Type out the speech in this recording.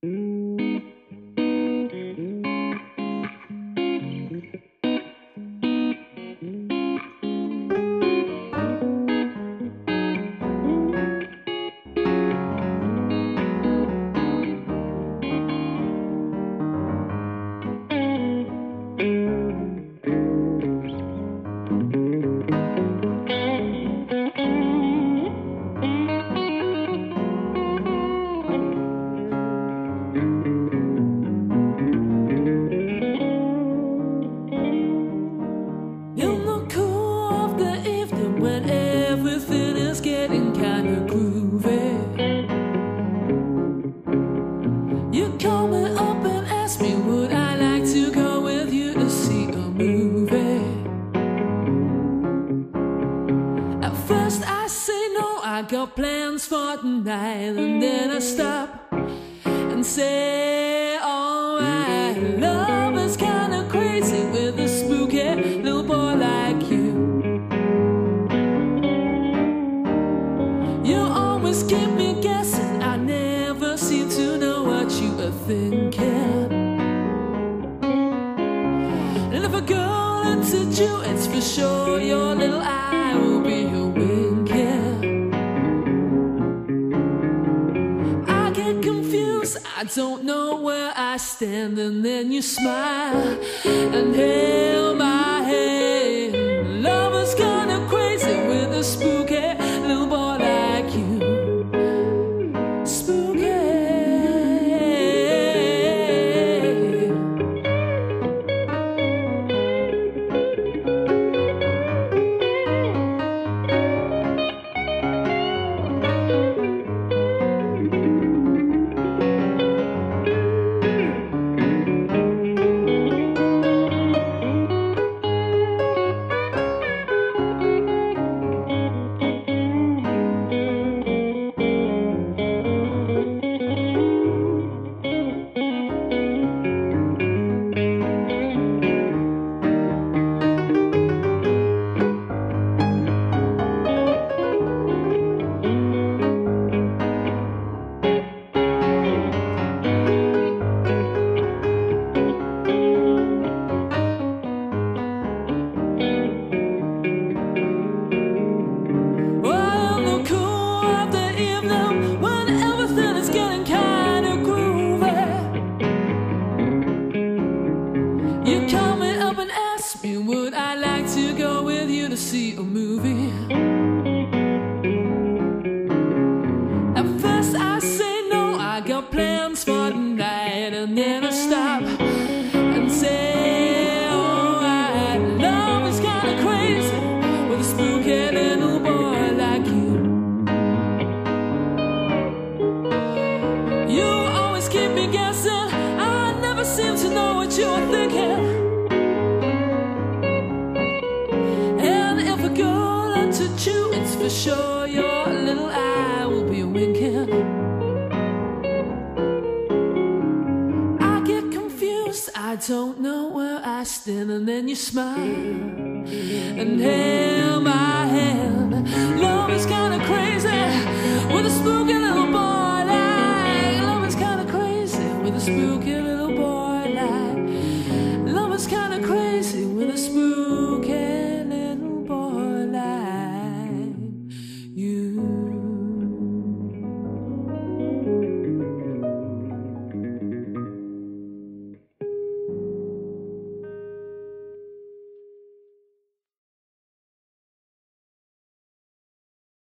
In I got plans for tonight, and then I stop and say, alright, love is kinda crazy with a spooky little boy like you. You always keep me guessing, I never seem to know what you are thinking. And if a girl entered you, it's for sure your little eye will be a winking. I don't know where I stand, and then you smile and hail you to see a movie? It's for sure your little eye will be winking. I get confused, I don't know where I stand, and then you smile and hail my hand.